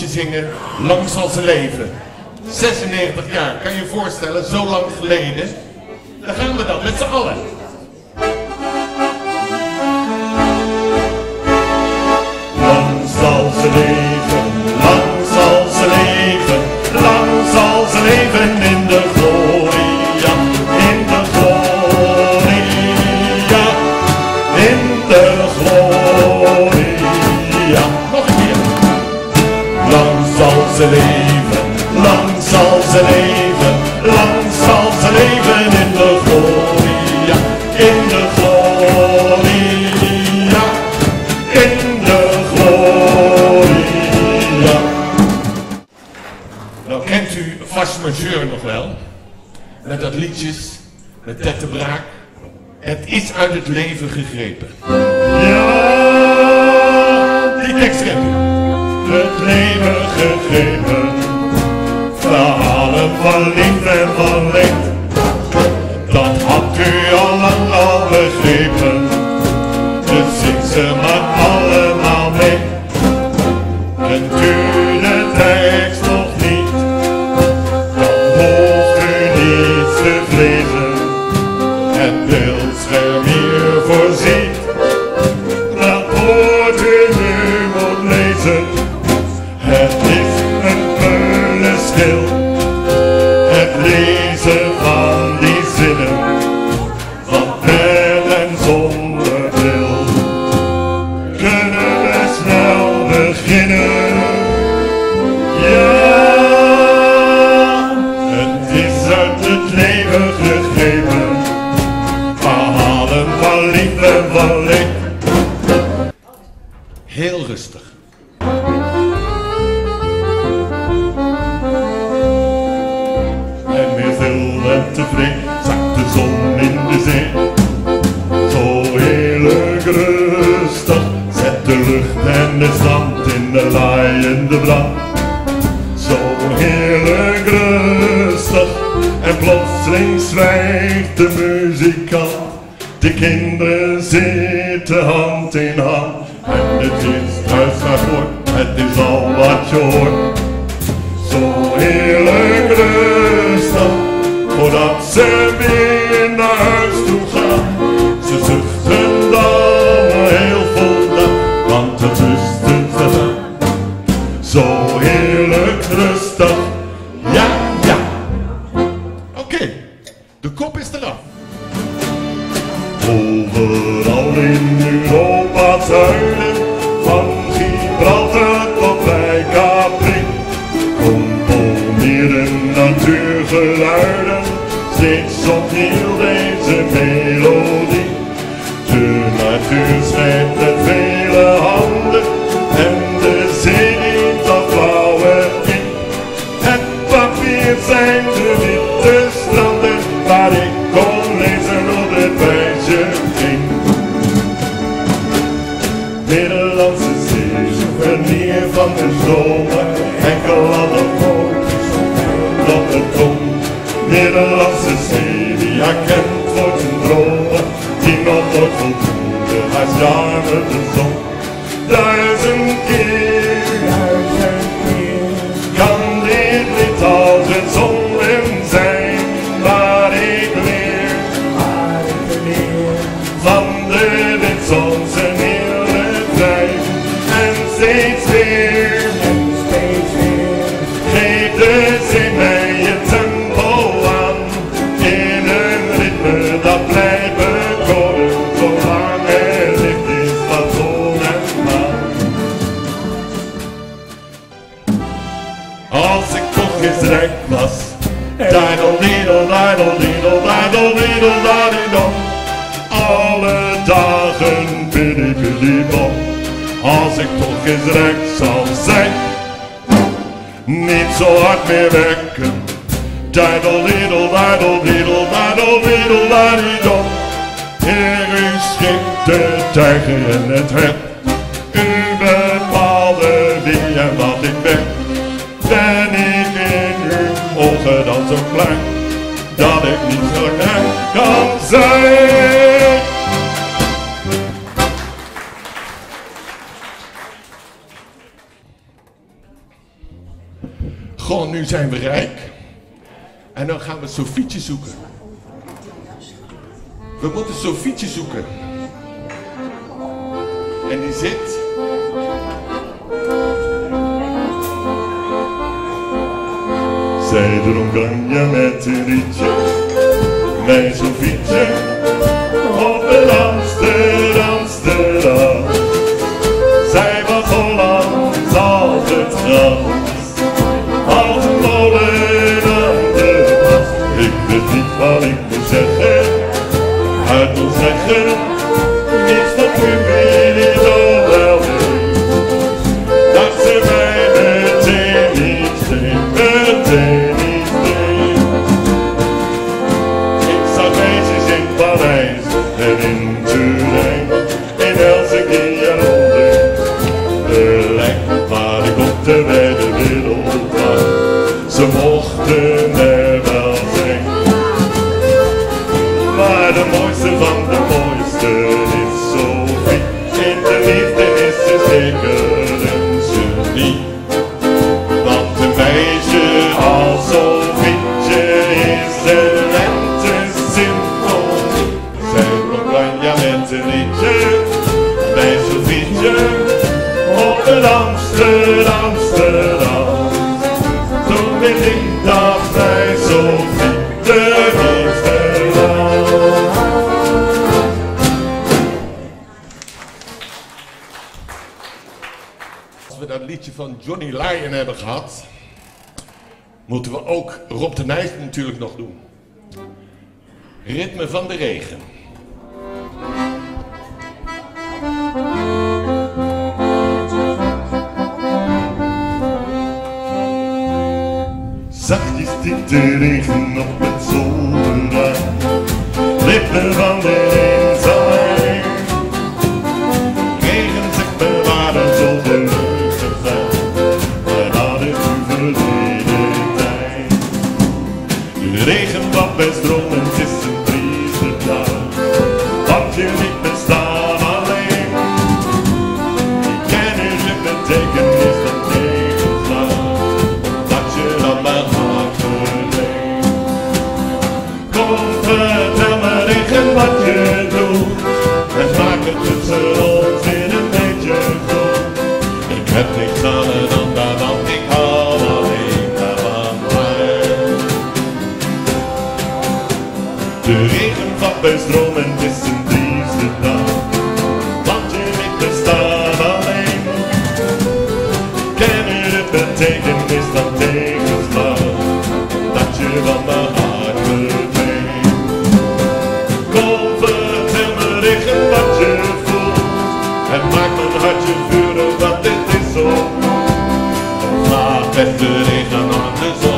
liedje zingen, Lang zal ze leven. 96 jaar, kan je voorstellen, zo lang geleden. Daar gaan we dan met z'n allen. Lang zal ze leven, lang zal ze leven, lang zal ze leven in de gloria, ze leven, lang zal ze leven, lang zal ze leven in de gloria, in de gloria, in de gloria. Nou kent u Vast Majeur nog wel? Met dat liedjes, met Tette Braak. Het is uit het leven gegrepen. Ja, Die tekst kent u. het leven gegrepen, verhalen van liefde en van leed. Dat had u al lang al begrepen, dus zing ze maar allemaal mee. Kent u de tekst nog niet, dan hoeft u niets te vrezen. Beeldscherm hier het leven kinderen zitten hand in hand en het is thuis gaat voor, het is al wat je hoort. Zo heerlijk rustig, Verluiden zit zon. Nederlandse zee, die herkent wordt zijn dromen, die nog nooit voldoende als jaren de zon. Duizend keer, diedel, dijdel, diedel, dijdel, diedel, dijdel, alle dagen biddy, biddy, bom. Als ik toch eens rijk zal zijn, niet zo hard meer werken. Dijdel, diedel, dijdel, diedel, dijdel, diedel, dijdel, Heer, u schikt de tijger en het hert. U bepaalde wie en wat ik ben. Ben ik in uw ogen dan zo klein, dat ik niet zo kan zijn. Goh, nu zijn we rijk. En dan gaan we Sofietje zoeken. We moeten Sofietje zoeken. En die zit Zij dronk gangje met een rietje, mijn Sofietje, op een Amster, Amsterdam. Zij was Hollands als het gras, al een molen aan de was. Ik weet niet wat ik moest zeggen, uit ons zeggen. Die Lyon hebben gehad, moeten we ook Rob de Nijs natuurlijk nog doen. Ritme van de regen. Zachtjes diepte de regen Set the date on the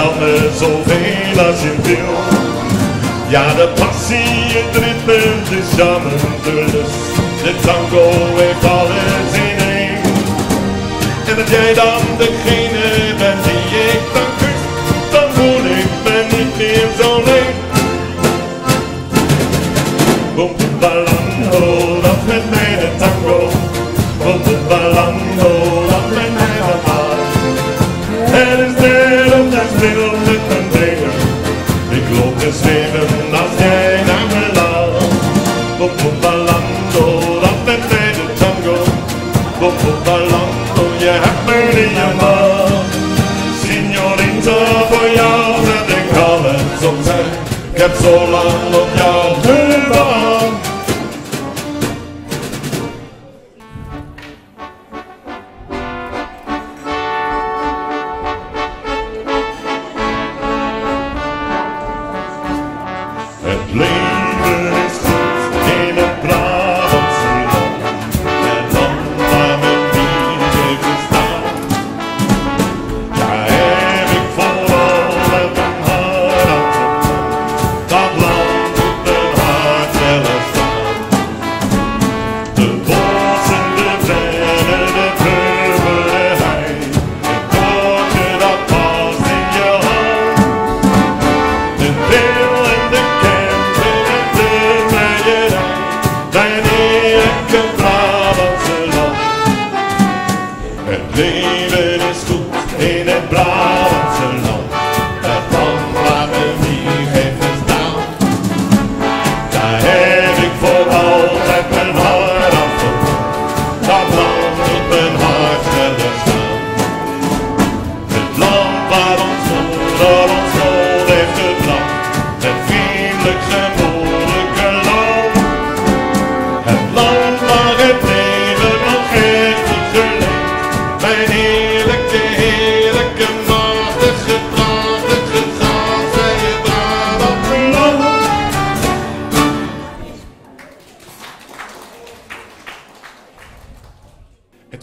vertel zoveel als je wil. Ja, de passie, het ritme, de jammer de lust. De tango heeft alles in één. En dat jij dan degene bent die ik dan kus, dan voel ik me niet meer zo leeg. Boom, het balando, dat met mij de tango. Boom, boom, balando, dat met mij de hard. Het is ik wil me kan brengen. Ik loop te zweven als jij naar me laat. Op een balando, dat met de tango. op bom, balando, je hebt me in je maat. Voor jou zet ik alles opzij. Ik heb zo lang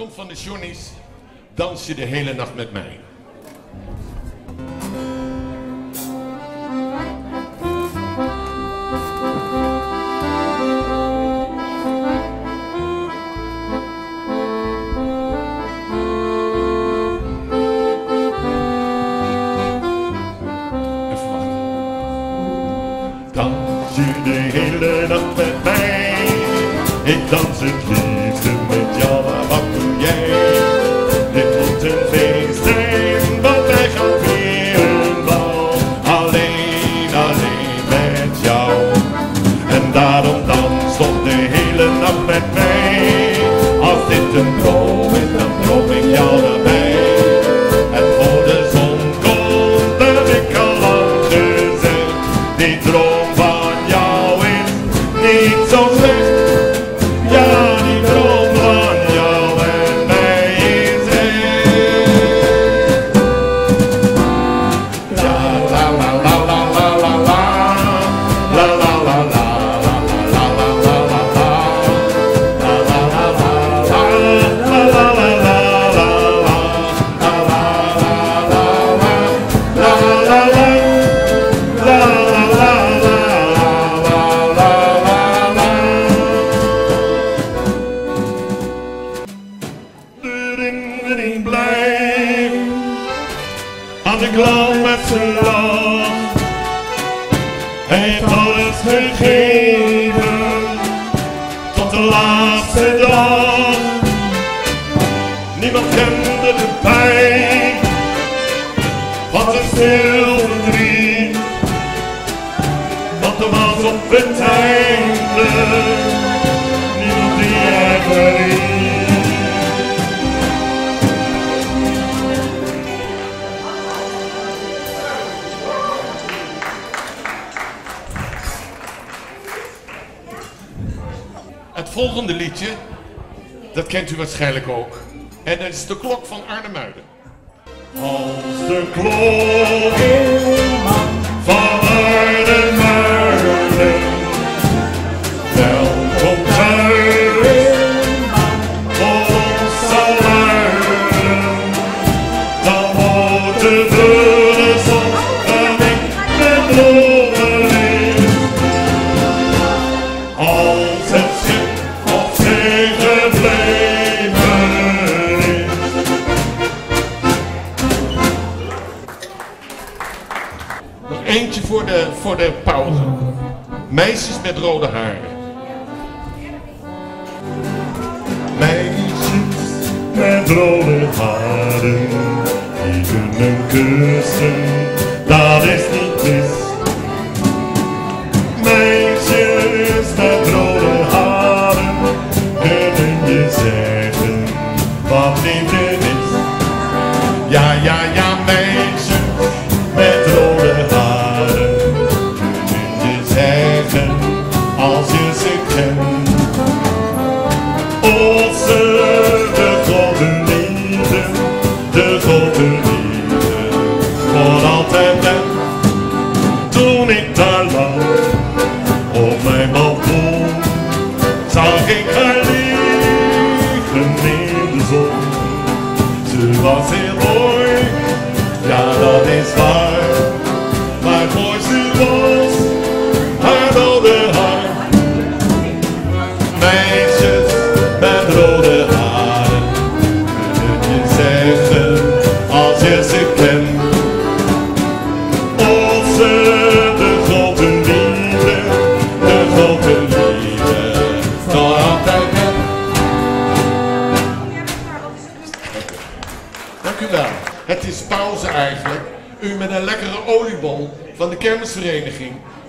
Kom van de Johnny's. Dans je de hele nacht met mij. laatste dag. Niemand kende de pijn. Wat een stil. volgende liedje, dat kent u waarschijnlijk ook. En dat is de klok van Arnhemuiden. Als de klok van Arnhemuiden. Nog eentje voor de, voor de pauze. Meisjes met rode haren. Meisjes met rode haren, die kunnen kussen, dat is niet mis.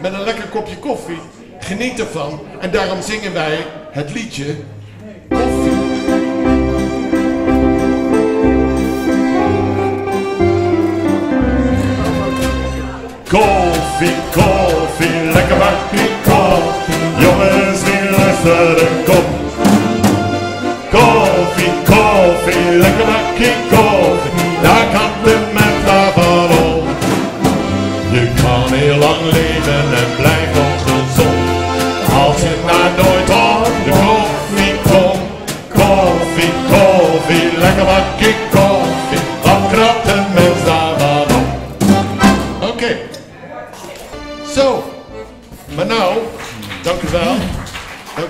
Met een lekker kopje koffie. Geniet ervan. En daarom zingen wij het liedje. Koffie, koffie,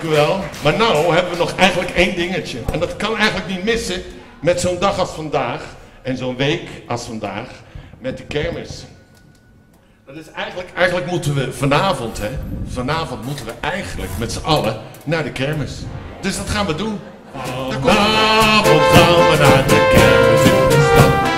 Dank u wel. Maar nou hebben we nog eigenlijk één dingetje. En dat kan eigenlijk niet missen met zo'n dag als vandaag. En zo'n week als vandaag. Met de kermis. Dat is eigenlijk, eigenlijk moeten we vanavond, hè. Vanavond moeten we eigenlijk met z'n allen naar de kermis. Dus dat gaan we doen. Komt- Vanavond gaan we naar de kermis in